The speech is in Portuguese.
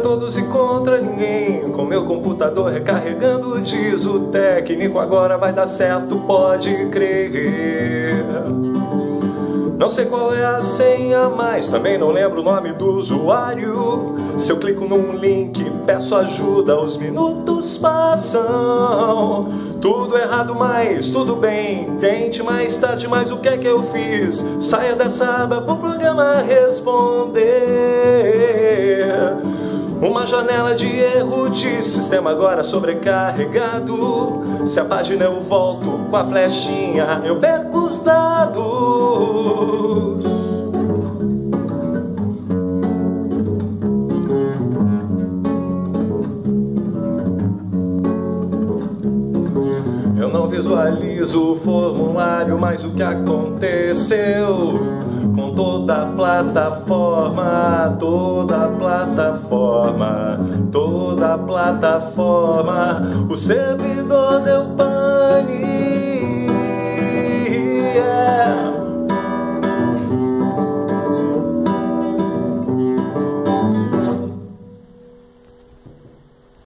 todos e contra ninguém. Com meu computador recarregando, diz o técnico, agora vai dar certo, pode crer. Não sei qual é a senha, mas também não lembro o nome do usuário. Se eu clico num link, peço ajuda, os minutos passam. Tudo errado, mas tudo bem. Tente mais tarde, mas o que é que eu fiz? Saia dessa aba pro programa responder. Uma janela de erro de sistema agora sobrecarregado. Se a página eu volto com a flechinha, eu perco os dados. Eu não visualizo o formulário, mas o que aconteceu? com toda plataforma, toda plataforma, toda plataforma. O servidor deu pane